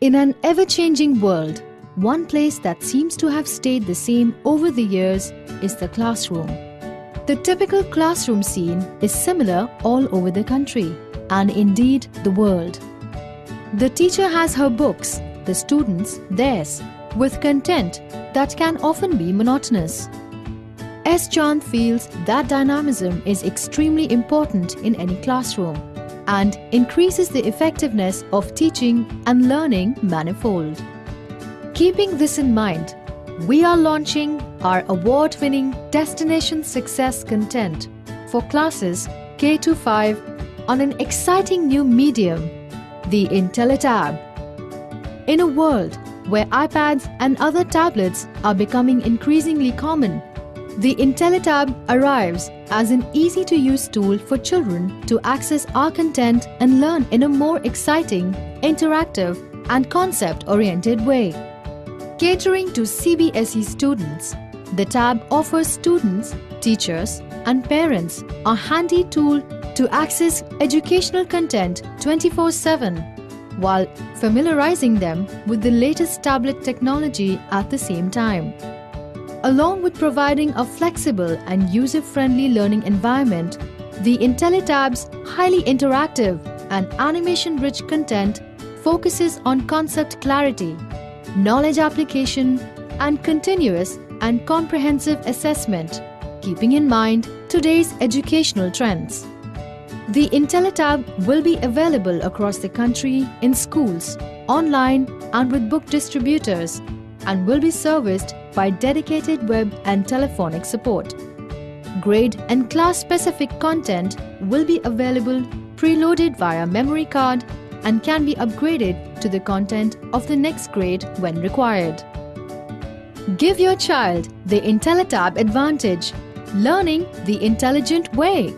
In an ever changing world, one place that seems to have stayed the same over the years is the classroom. The typical classroom scene is similar all over the country and indeed the world. The teacher has her books, the students theirs, with content that can often be monotonous. S. Chand feels that dynamism is extremely important in any classroom and increases the effectiveness of teaching and learning manifold. Keeping this in mind, we are launching our award winning Destination Success content for classes K 5 on an exciting new medium, the IntelliTab. In a world where iPads and other tablets are becoming increasingly common, the IntelliTab arrives as an easy to use tool for children to access our content and learn in a more exciting, interactive, and concept oriented way. Catering to CBSE students, the tab offers students, teachers, and parents a handy tool to access educational content 24 7 while familiarizing them with the latest tablet technology at the same time. Along with providing a flexible and user-friendly learning environment, the IntelliTab's highly interactive and animation-rich content focuses on concept clarity, knowledge application, and continuous and comprehensive assessment, keeping in mind today's educational trends. The IntelliTab will be available across the country in schools, online, and with book distributors, and will be serviced by dedicated web and telephonic support. Grade and class specific content will be available preloaded via memory card and can be upgraded to the content of the next grade when required. Give your child the IntelliTab advantage, learning the intelligent way.